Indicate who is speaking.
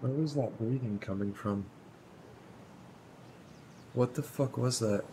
Speaker 1: Where was that breathing coming from? What the fuck was that?